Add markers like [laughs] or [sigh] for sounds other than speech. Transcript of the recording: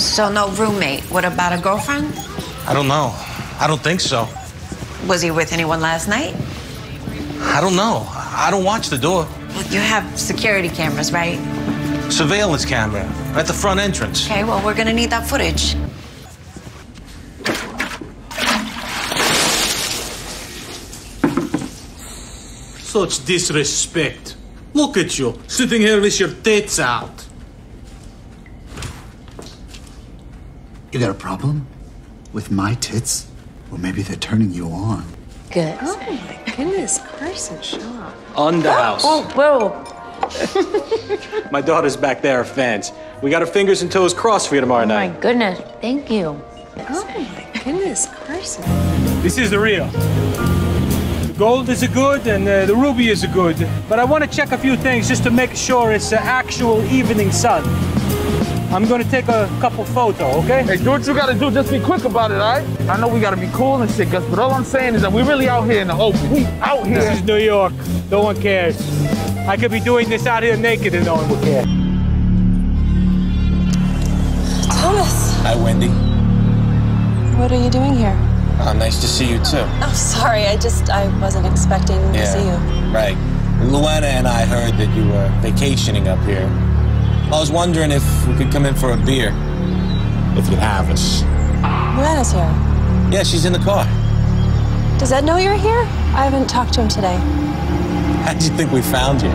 So no roommate. What about a girlfriend? I don't know. I don't think so. Was he with anyone last night? I don't know. I don't watch the door. Well, you have security cameras, right? Surveillance camera at the front entrance. Okay, well, we're gonna need that footage. Such disrespect. Look at you, sitting here with your tits out. You got a problem with my tits? Or maybe they're turning you on. Good. Oh my goodness, Carson, Shaw. On the house. Oh, whoa. [laughs] My daughter's back there are fans. We got our fingers and toes crossed for you tomorrow Oh my goodness, thank you. Oh my goodness, Carson. This is the real. The gold is a good and uh, the ruby is a good. But I want to check a few things just to make sure it's the actual evening sun. I'm going to take a couple photo, okay? Hey, do what you gotta do. Just be quick about it, all right? I know we gotta be cool and shit, Gus, but all I'm saying is that we really out here in the open. We out here. This is New York. No one cares. I could be doing this out here naked and no one would care. Thomas, Hi, Wendy. what are you doing here? Oh, nice to see you too. Oh, sorry. I just I wasn't expecting to see you. Right. Luana and I heard that you were vacationing up here. I was wondering if we could come in for a beer. If you have us. Luana's here. Yeah, she's in the car. Does Ed know you're here? I haven't talked to him today. [laughs] How did you think we found you?